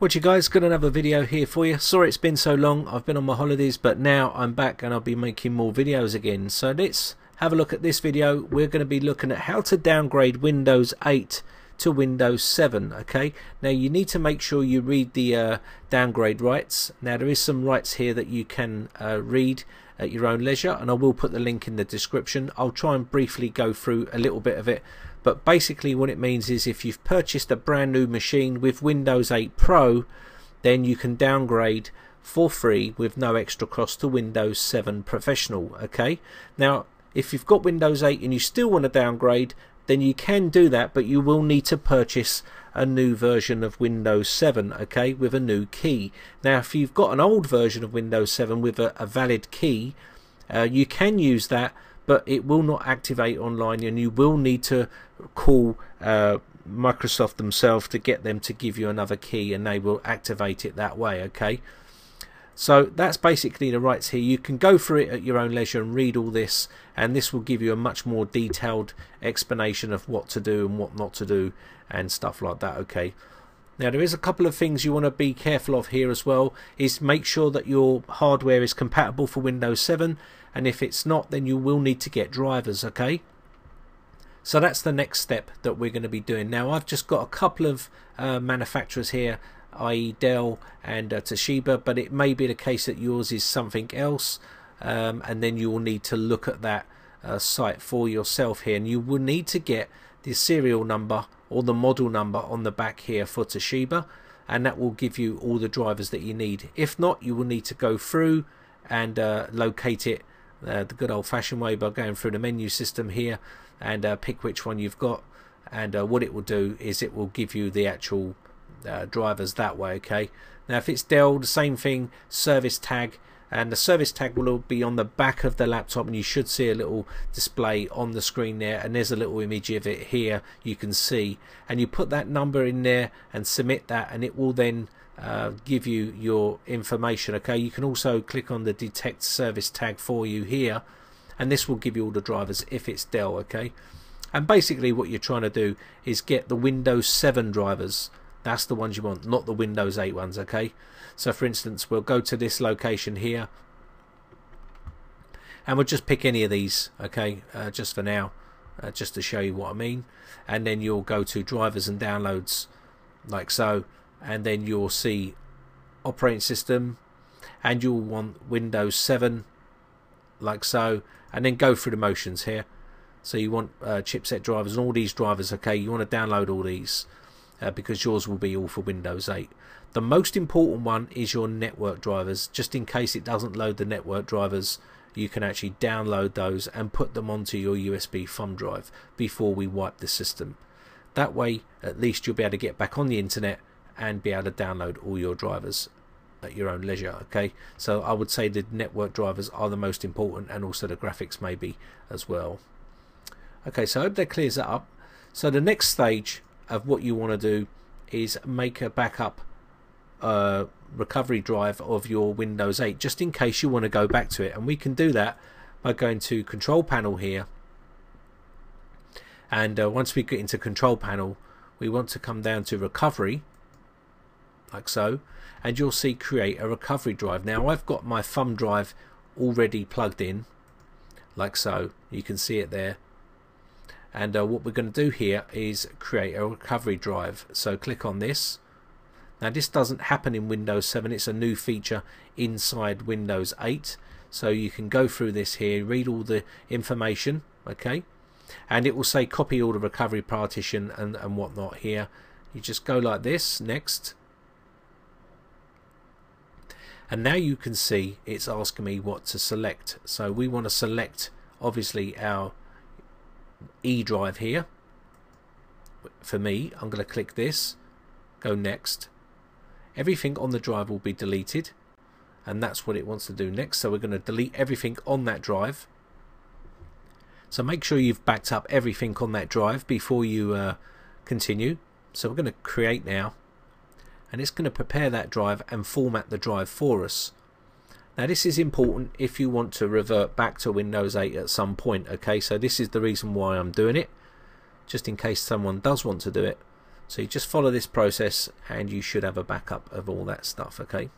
What you guys, got another video here for you. Sorry it's been so long, I've been on my holidays, but now I'm back and I'll be making more videos again. So let's have a look at this video. We're going to be looking at how to downgrade Windows 8 to Windows 7 okay now you need to make sure you read the uh, downgrade rights now there is some rights here that you can uh, read at your own leisure and I will put the link in the description I'll try and briefly go through a little bit of it but basically what it means is if you've purchased a brand new machine with Windows 8 Pro then you can downgrade for free with no extra cost to Windows 7 Professional okay? Now if you've got Windows 8 and you still want to downgrade then you can do that but you will need to purchase a new version of Windows 7 okay with a new key. Now if you've got an old version of Windows 7 with a, a valid key uh, you can use that but it will not activate online and you will need to call uh, Microsoft themselves to get them to give you another key and they will activate it that way okay so that's basically the rights here. You can go through it at your own leisure and read all this and this will give you a much more detailed explanation of what to do and what not to do and stuff like that okay. Now there is a couple of things you want to be careful of here as well is make sure that your hardware is compatible for Windows 7 and if it's not then you will need to get drivers okay. So that's the next step that we're going to be doing. Now I've just got a couple of uh, manufacturers here i.e. Dell and uh, Toshiba, but it may be the case that yours is something else, um, and then you will need to look at that uh, site for yourself here, and you will need to get the serial number or the model number on the back here for Toshiba, and that will give you all the drivers that you need. If not, you will need to go through and uh, locate it uh, the good old-fashioned way by going through the menu system here and uh, pick which one you've got and uh, what it will do is it will give you the actual uh, drivers that way okay now if it's Dell the same thing service tag and the service tag will be on the back of the laptop and you should see a little display on the screen there and there's a little image of it here you can see. And you put that number in there and submit that and it will then uh, give you your information okay? You can also click on the detect service tag for you here and this will give you all the drivers if it's Dell okay? And basically what you're trying to do is get the Windows 7 drivers that's the ones you want, not the Windows 8 ones, okay? So for instance, we'll go to this location here and we'll just pick any of these, okay, uh, just for now, uh, just to show you what I mean. And then you'll go to drivers and downloads like so, and then you'll see operating system and you'll want Windows 7 like so, and then go through the motions here. So you want uh, chipset drivers and all these drivers, okay, you want to download all these uh, because yours will be all for Windows 8. The most important one is your network drivers. Just in case it doesn't load the network drivers, you can actually download those and put them onto your USB thumb drive before we wipe the system. That way, at least you'll be able to get back on the internet and be able to download all your drivers at your own leisure okay so I would say the network drivers are the most important and also the graphics maybe as well okay so I hope that clears that up so the next stage of what you want to do is make a backup uh, recovery drive of your Windows 8 just in case you want to go back to it. And we can do that by going to control panel here. And uh, once we get into control panel we want to come down to recovery like so and you'll see create a recovery drive. Now I've got my thumb drive already plugged in like so. You can see it there and uh, what we're going to do here is create a recovery drive. So click on this. Now this doesn't happen in Windows 7 it's a new feature inside Windows 8 so you can go through this here read all the information okay? And it will say copy all the recovery partition and, and whatnot here. You just go like this next. And now you can see it's asking me what to select. So we want to select obviously our E drive here. For me I'm going to click this go next. Everything on the drive will be deleted and that's what it wants to do next. So we're going to delete everything on that drive. So make sure you've backed up everything on that drive before you uh, continue. So we're going to create now and it's going to prepare that drive and format the drive for us now this is important if you want to revert back to Windows 8 at some point okay so this is the reason why I'm doing it just in case someone does want to do it So you just follow this process and you should have a backup of all that stuff, okay?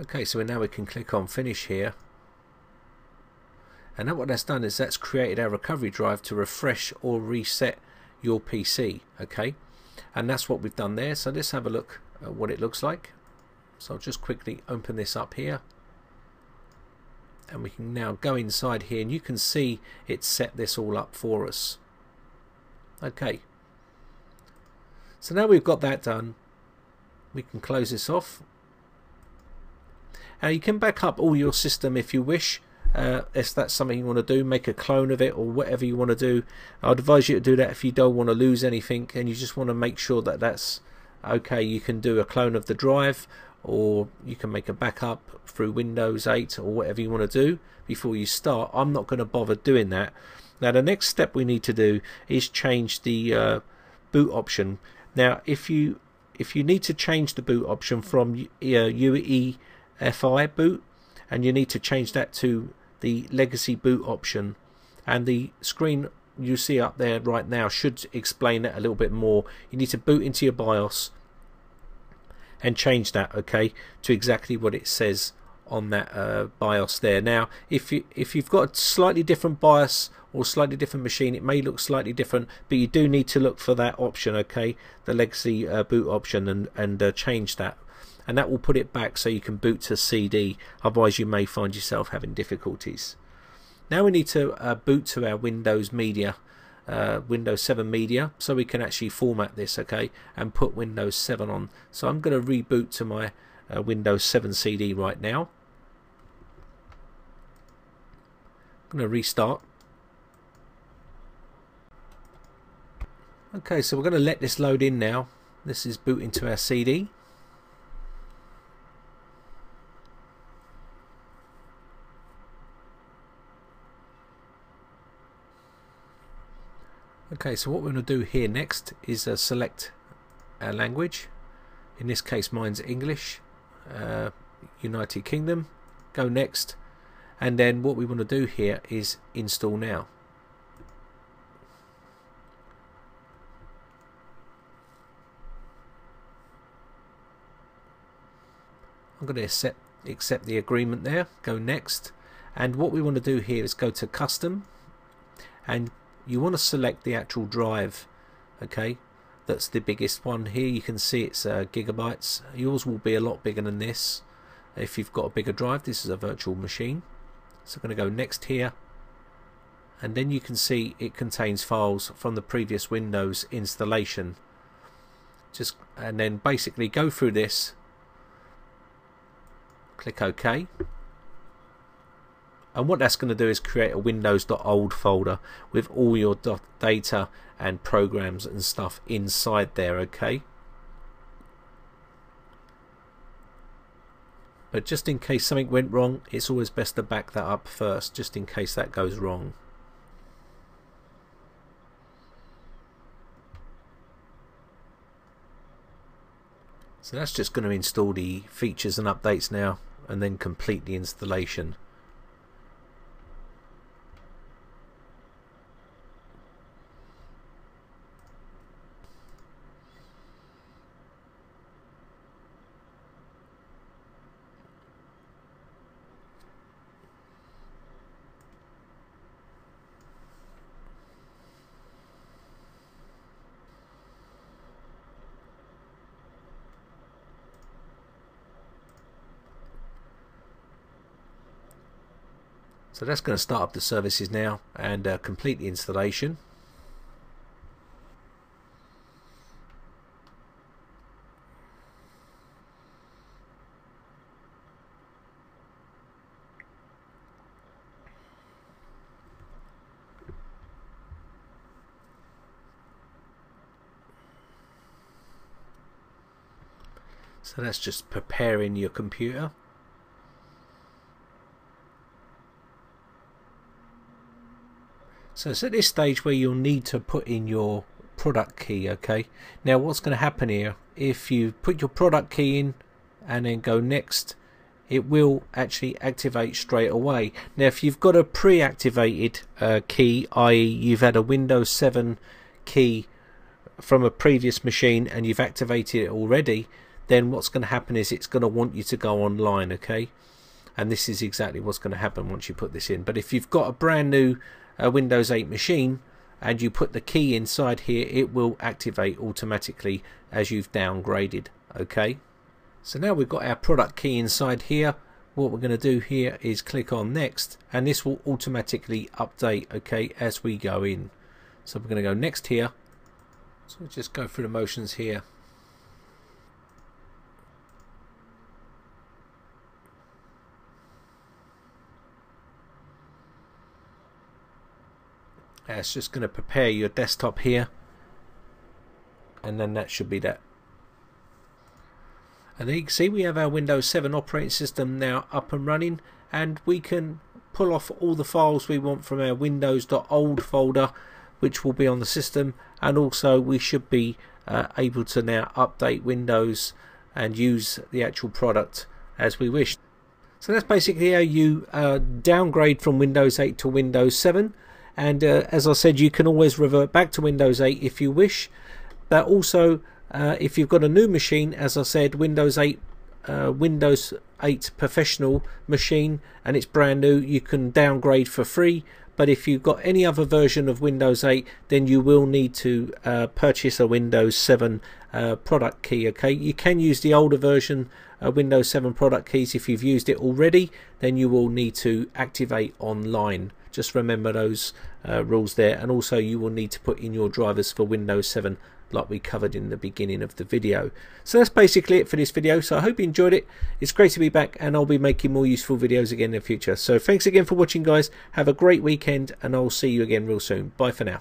Okay, so now we can click on finish here. And now what that's done is that's created our recovery drive to refresh or reset your PC, okay? And that's what we've done there. So let's have a look at what it looks like. So I'll just quickly open this up here. And we can now go inside here and you can see it set this all up for us. Okay. So now we've got that done, we can close this off uh, you can back up all your system if you wish. Uh, if that's something you want to do, make a clone of it or whatever you want to do. I'd advise you to do that if you don't want to lose anything and you just want to make sure that that's okay. You can do a clone of the drive or you can make a backup through Windows 8 or whatever you want to do before you start. I'm not going to bother doing that. Now the next step we need to do is change the uh, boot option. Now if you if you need to change the boot option from uh, UE FI boot and you need to change that to the legacy boot option. And the screen you see up there right now should explain it a little bit more. You need to boot into your BIOS and change that okay to exactly what it says on that uh, BIOS there. Now if you if you've got a slightly different BIOS or slightly different machine it may look slightly different but you do need to look for that option okay the legacy uh, boot option and and uh, change that and that will put it back so you can boot to CD otherwise you may find yourself having difficulties. Now we need to uh, boot to our Windows media uh, Windows 7 media so we can actually format this okay and put Windows 7 on. So I'm going to reboot to my uh, Windows 7 CD right now. I'm going to restart. Okay so we're going to let this load in now. This is booting to our CD Okay, so what we're going to do here next is uh, select our language. In this case, mine's English, uh, United Kingdom. Go next, and then what we want to do here is install now. I'm going to accept, accept the agreement there, go next, and what we want to do here is go to custom and you want to select the actual drive okay? That's the biggest one here. You can see it's uh, gigabytes. Yours will be a lot bigger than this. If you've got a bigger drive this is a virtual machine. So I'm going to go next here. And then you can see it contains files from the previous Windows installation. Just and then basically go through this. Click OK and what that's going to do is create a windows.old folder with all your data and programs and stuff inside there okay? But just in case something went wrong it's always best to back that up first just in case that goes wrong. So that's just going to install the features and updates now and then complete the installation So that's going to start up the services now and uh, complete the installation. So that's just preparing your computer. So it's at this stage where you'll need to put in your product key okay now what's going to happen here if you put your product key in and then go next it will actually activate straight away. Now if you've got a pre-activated uh, key, i.e. you've had a Windows 7 key from a previous machine and you've activated it already, then what's going to happen is it's going to want you to go online, okay? And this is exactly what's going to happen once you put this in. But if you've got a brand new uh, Windows 8 machine and you put the key inside here, it will activate automatically as you've downgraded, okay? So now we've got our product key inside here. What we're going to do here is click on next and this will automatically update okay as we go in. So we're going to go next here. So just go through the motions here. It's just going to prepare your desktop here. And then that should be that. And you can see we have our Windows 7 operating system now up and running and we can pull off all the files we want from our windows.old folder which will be on the system and also we should be uh, able to now update Windows and use the actual product as we wish. So that's basically how you uh, downgrade from Windows 8 to Windows 7 and uh, as I said you can always revert back to Windows 8 if you wish but also uh, if you've got a new machine, as I said, Windows 8, uh, Windows 8 Professional machine, and it's brand new, you can downgrade for free. But if you've got any other version of Windows 8, then you will need to uh, purchase a Windows 7 uh, product key. Okay, you can use the older version uh, Windows 7 product keys if you've used it already. Then you will need to activate online. Just remember those uh, rules there, and also you will need to put in your drivers for Windows 7 like we covered in the beginning of the video. So that's basically it for this video. So I hope you enjoyed it. It's great to be back and I'll be making more useful videos again in the future. So thanks again for watching guys. Have a great weekend and I'll see you again real soon. Bye for now.